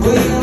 We